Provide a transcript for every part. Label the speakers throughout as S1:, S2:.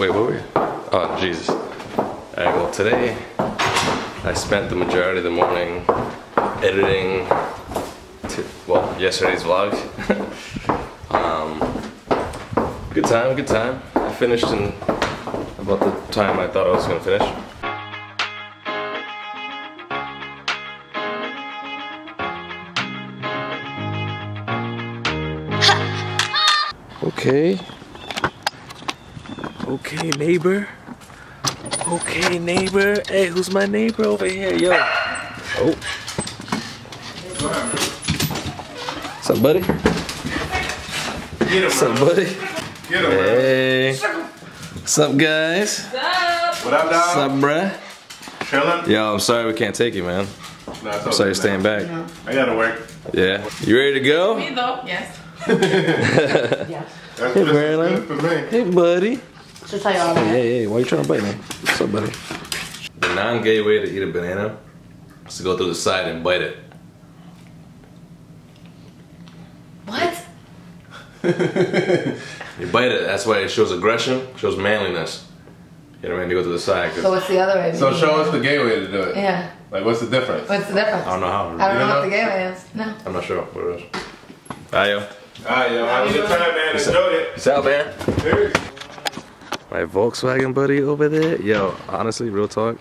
S1: wait, what were you? Oh, Jesus. Alright, well, today I spent the majority of the morning editing, to, well, yesterday's vlog. um, good time, good time. I finished in about the time I thought I was gonna finish. Okay. Okay, neighbor. Okay, neighbor. Hey, who's my neighbor over here? Yo. Oh. What's up, buddy? What's up, buddy?
S2: Get him.
S1: Hey. What's up, guys?
S2: What up, dog?
S1: What's up,
S2: dog?
S1: bruh?
S2: Chilling?
S1: Yo, I'm sorry we can't take you, man.
S2: No,
S1: I'm sorry you're staying
S2: man.
S1: back.
S2: I gotta work.
S1: Yeah. You ready to go?
S3: Me though, yes.
S2: That's,
S1: Hey,
S2: that's
S1: Marilyn.
S2: good for me.
S1: Hey, buddy.
S4: Should tell you all
S1: Hey,
S4: that.
S1: hey, hey, why you trying to bite me? What's up, buddy? The non-gay way to eat a banana is to go through the side and bite it.
S4: What?
S1: You bite it, that's why it shows aggression, shows manliness. You know what I mean? To go to the side.
S4: So what's the other way?
S2: So show us the gay way to do it.
S4: Yeah.
S2: Like, what's the difference?
S4: What's the difference?
S1: I don't know how.
S4: I don't
S2: you
S4: know what the gay way is. No.
S1: I'm not sure what it is. Hi, yo.
S2: Alright, yo, have a good time, man. Enjoy it.
S1: What's up, man?
S2: Cheers.
S1: My Volkswagen buddy over there. Yo, honestly, real talk.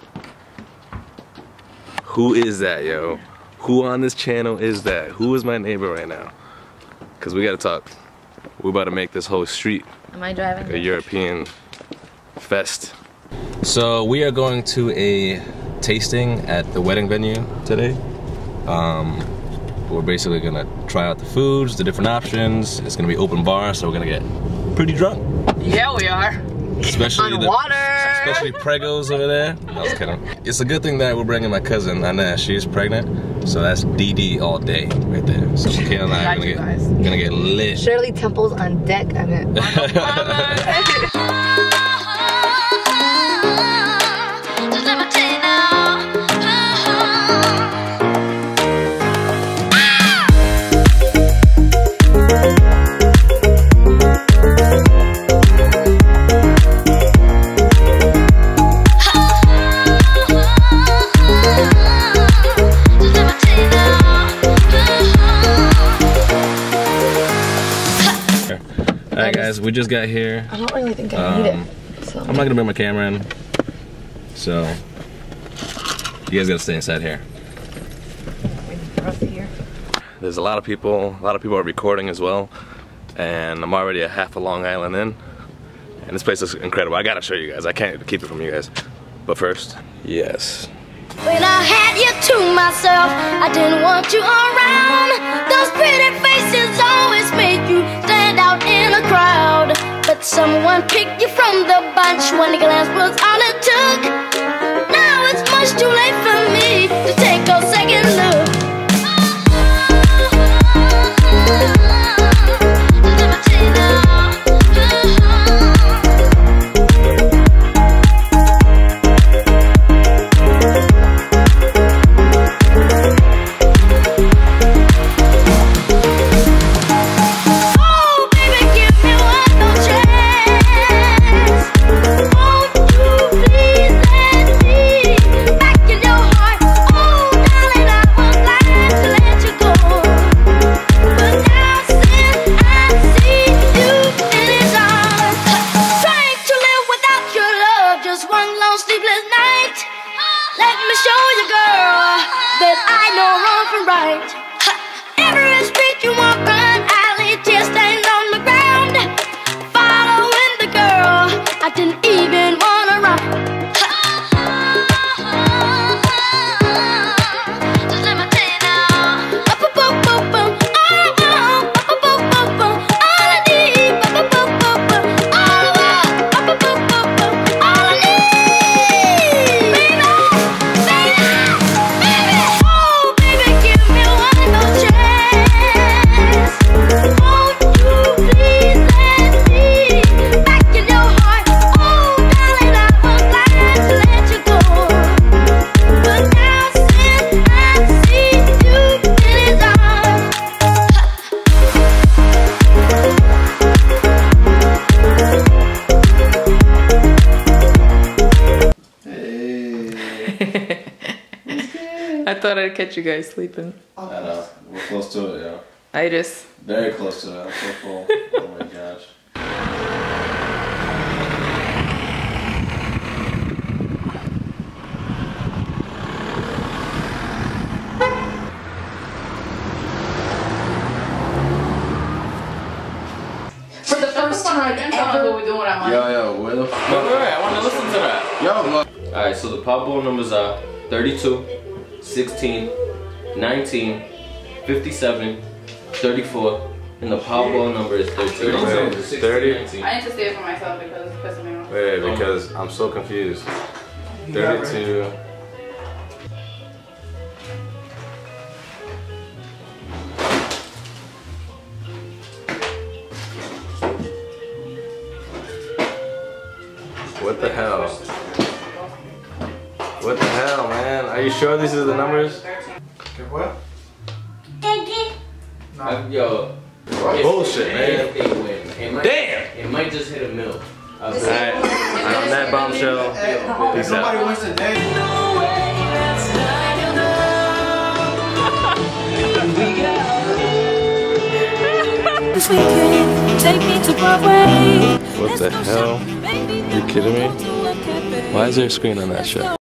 S1: Who is that, yo? Who on this channel is that? Who is my neighbor right now? Cause we gotta talk. We're about to make this whole street
S4: Am I driving?
S1: a European fest. So we are going to a tasting at the wedding venue today. Um, we're basically gonna try out the foods, the different options. It's gonna be open bar, so we're gonna get pretty drunk.
S3: Yeah, we are.
S1: Especially
S3: On
S1: the,
S3: water.
S1: especially pregos over there. I was kidding. It's a good thing that we're bringing my cousin Anna. She's pregnant, so that's DD all day right there. So Kayla and I are gonna get
S3: guys.
S1: gonna get lit.
S4: Shirley Temple's on deck. I
S1: guys, we just got here.
S4: I don't really think I need
S1: Um,
S4: it. So.
S1: I'm not gonna bring my camera in, so you guys gotta stay inside here. There's a lot of people. A lot of people are recording as well, and I'm already a half a Long Island in, and this place is incredible. I gotta show you guys. I can't keep it from you guys. But first, yes.
S5: When I had you to myself, I didn't want you around. Those pretty faces always make you stand out in a crowd. But someone picked you from the bunch. When One glance was all it took. Now it's much too late for me
S4: thought I'd catch you guys sleeping.
S6: I know. We're close to it, yeah.
S4: I just.
S6: Very close to it. I'm so full. oh my gosh.
S7: For the first time ever.
S8: what we're doing. I'm like,
S1: Yo, yo, where the
S6: Wait, wait, wait. I want to listen to that.
S1: Yo, look.
S6: Alright, so the Powerball numbers are 32, 16, 19, 57, 34, and the Powerball number is 13.
S1: Wait,
S6: 16,
S1: 30?
S6: 19.
S8: I need to say it for myself because it's pissing me off.
S1: Wait, because I'm so confused. 32. What the hell? What the hell, man? Are you sure this is the numbers?
S5: What?
S6: Uh, Yo,
S1: Bullshit, man.
S6: If they win, it might,
S1: Damn!
S6: It might just hit a mill. I'll.
S1: Alright, on that bombshell, peace
S5: Nobody
S1: out.
S5: wants to date.
S9: This weekend, take me to Broadway.
S6: What the hell? Are You kidding me? Why is there a screen on that shit?